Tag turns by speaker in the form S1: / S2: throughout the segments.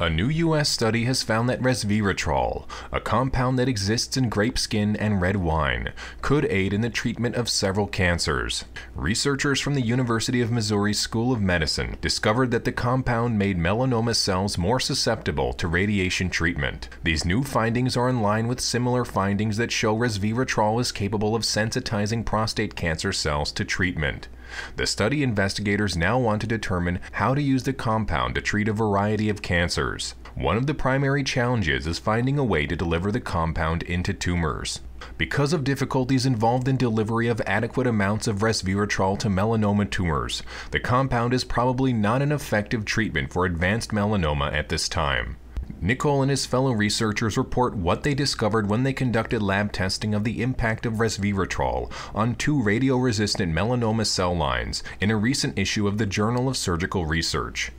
S1: A new U.S. study has found that resveratrol, a compound that exists in grape skin and red wine, could aid in the treatment of several cancers. Researchers from the University of Missouri School of Medicine discovered that the compound made melanoma cells more susceptible to radiation treatment. These new findings are in line with similar findings that show resveratrol is capable of sensitizing prostate cancer cells to treatment. The study investigators now want to determine how to use the compound to treat a variety of cancers. One of the primary challenges is finding a way to deliver the compound into tumors. Because of difficulties involved in delivery of adequate amounts of resveratrol to melanoma tumors, the compound is probably not an effective treatment for advanced melanoma at this time. Nicholl and his fellow researchers report what they discovered when they conducted lab testing of the impact of resveratrol on two radioresistant melanoma cell lines in a recent issue of the Journal of Surgical Research.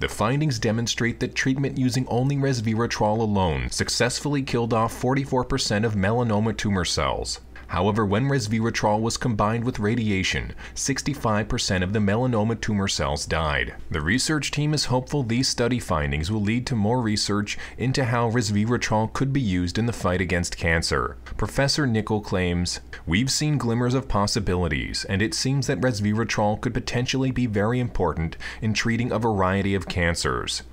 S1: The findings demonstrate that treatment using only resveratrol alone successfully killed off 44% of melanoma tumor cells. However, when resveratrol was combined with radiation, 65% of the melanoma tumor cells died. The research team is hopeful these study findings will lead to more research into how resveratrol could be used in the fight against cancer. Professor Nicholl claims, We've seen glimmers of possibilities, and it seems that resveratrol could potentially be very important in treating a variety of cancers.